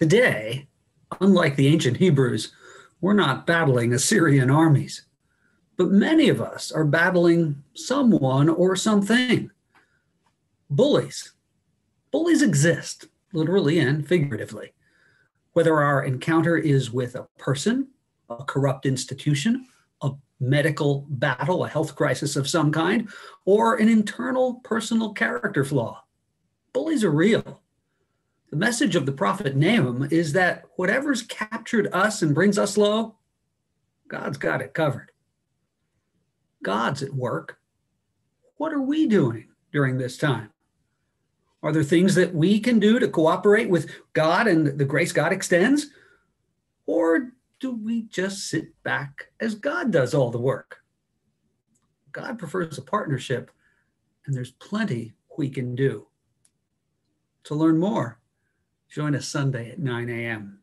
Today, unlike the ancient Hebrews, we're not battling Assyrian armies, but many of us are battling someone or something. Bullies. Bullies exist, literally and figuratively. Whether our encounter is with a person, a corrupt institution, a medical battle, a health crisis of some kind, or an internal personal character flaw. Bullies are real. The message of the prophet Nahum is that whatever's captured us and brings us low, God's got it covered. God's at work. What are we doing during this time? Are there things that we can do to cooperate with God and the grace God extends? Or do we just sit back as God does all the work? God prefers a partnership, and there's plenty we can do. To learn more, join us Sunday at 9 a.m.